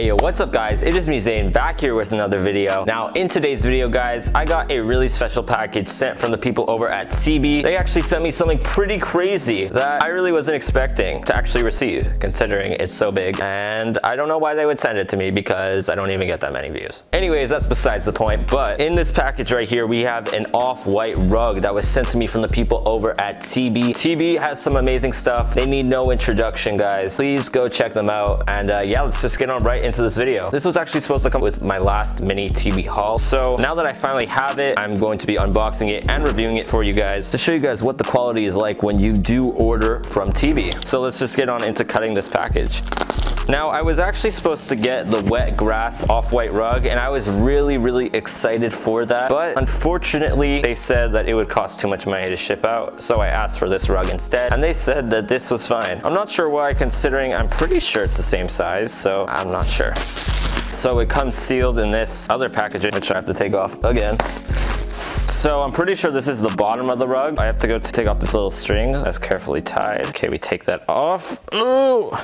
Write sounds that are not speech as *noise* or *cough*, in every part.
Hey yo, what's up guys? It is me Zane back here with another video. Now in today's video guys, I got a really special package sent from the people over at TB. They actually sent me something pretty crazy that I really wasn't expecting to actually receive considering it's so big. And I don't know why they would send it to me because I don't even get that many views. Anyways, that's besides the point. But in this package right here, we have an off-white rug that was sent to me from the people over at TB. TB has some amazing stuff. They need no introduction guys. Please go check them out. And uh, yeah, let's just get on right this video. This was actually supposed to come with my last mini TB haul. So now that I finally have it, I'm going to be unboxing it and reviewing it for you guys to show you guys what the quality is like when you do order from TB. So let's just get on into cutting this package. Now, I was actually supposed to get the wet grass off-white rug and I was really, really excited for that. But unfortunately, they said that it would cost too much money to ship out. So I asked for this rug instead and they said that this was fine. I'm not sure why considering I'm pretty sure it's the same size. So I'm not sure. So it comes sealed in this other packaging, which I have to take off again. So I'm pretty sure this is the bottom of the rug. I have to go to take off this little string that's carefully tied. Okay, we take that off. Ooh.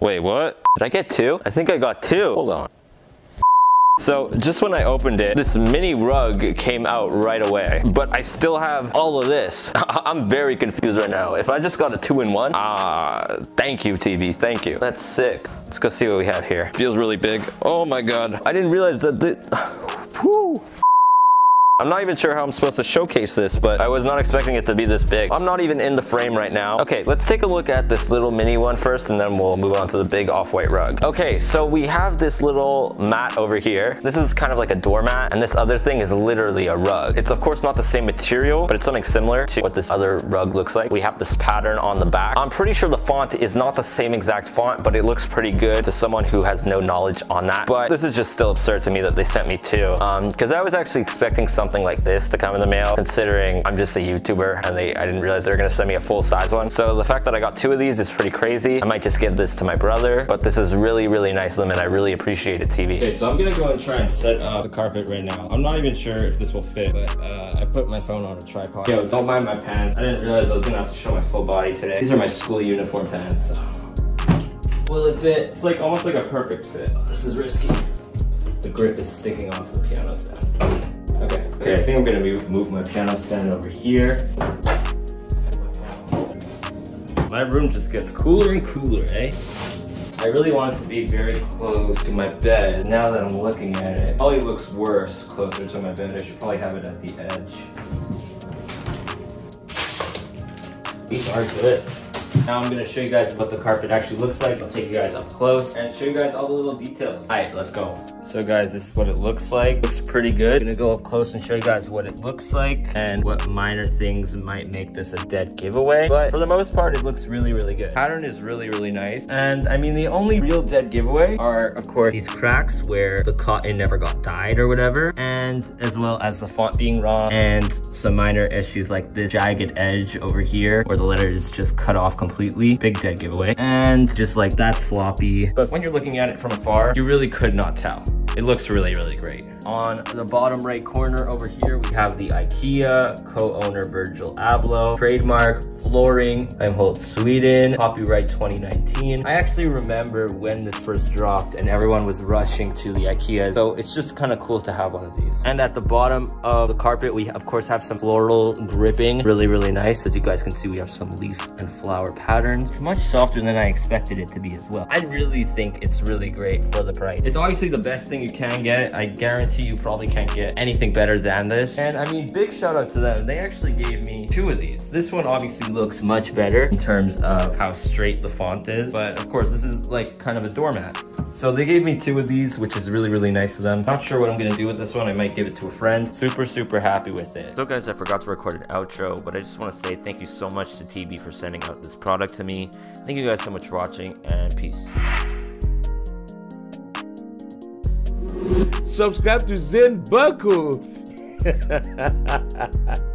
Wait, what? Did I get two? I think I got two. Hold on. So just when I opened it, this mini rug came out right away, but I still have all of this. *laughs* I'm very confused right now. If I just got a two-in-one, ah, uh, thank you, TB, thank you. That's sick. Let's go see what we have here. Feels really big. Oh my God. I didn't realize that whew. I'm not even sure how I'm supposed to showcase this, but I was not expecting it to be this big. I'm not even in the frame right now. Okay, let's take a look at this little mini one first, and then we'll move on to the big off-white rug. Okay, so we have this little mat over here. This is kind of like a doormat, and this other thing is literally a rug. It's of course not the same material, but it's something similar to what this other rug looks like. We have this pattern on the back. I'm pretty sure the font is not the same exact font, but it looks pretty good to someone who has no knowledge on that. But this is just still absurd to me that they sent me two, because um, I was actually expecting something something like this to come in the mail, considering I'm just a YouTuber and they I didn't realize they were gonna send me a full size one. So the fact that I got two of these is pretty crazy. I might just give this to my brother, but this is really, really nice of them and I really appreciate it, TB. Okay, so I'm gonna go and try and set up the carpet right now. I'm not even sure if this will fit, but uh, I put my phone on a tripod. Yo, don't mind my pants. I didn't realize I was gonna have to show my full body today. These are my school uniform pants. Will it fit? It's like almost like a perfect fit. This is risky. The grip is sticking onto the piano stand. Okay, okay, I think I'm gonna move, move my piano stand over here. My room just gets cooler and cooler, eh? I really want it to be very close to my bed. Now that I'm looking at it, it probably looks worse closer to my bed. I should probably have it at the edge. These are good. Now I'm gonna show you guys what the carpet actually looks like. I'll take you guys up close and show you guys all the little details. All right, let's go. So guys, this is what it looks like. Looks pretty good. I'm gonna go up close and show you guys what it looks like and what minor things might make this a dead giveaway. But for the most part, it looks really, really good. Pattern is really, really nice. And I mean, the only real dead giveaway are, of course, these cracks where the cotton never got dyed or whatever. And as well as the font being wrong and some minor issues like this jagged edge over here where the letter is just cut off completely. Big dead giveaway. And just like that sloppy. But when you're looking at it from afar, you really could not tell. It looks really, really great. On the bottom right corner over here, we have the IKEA, co-owner Virgil Abloh, trademark, flooring, Älmhult, Sweden, copyright 2019. I actually remember when this first dropped and everyone was rushing to the IKEA, so it's just kind of cool to have one of these. And at the bottom of the carpet, we of course have some floral gripping, really, really nice. As you guys can see, we have some leaf and flower patterns. It's much softer than I expected it to be as well. I really think it's really great for the price. It's obviously the best thing you can get. I guarantee you probably can't get anything better than this. And I mean, big shout out to them. They actually gave me two of these. This one obviously looks much better in terms of how straight the font is. But of course, this is like kind of a doormat. So they gave me two of these, which is really, really nice of them. Not sure what I'm gonna do with this one. I might give it to a friend. Super, super happy with it. So guys, I forgot to record an outro, but I just wanna say thank you so much to TB for sending out this product to me. Thank you guys so much for watching and peace. Subscribe to Zane Burko. *laughs*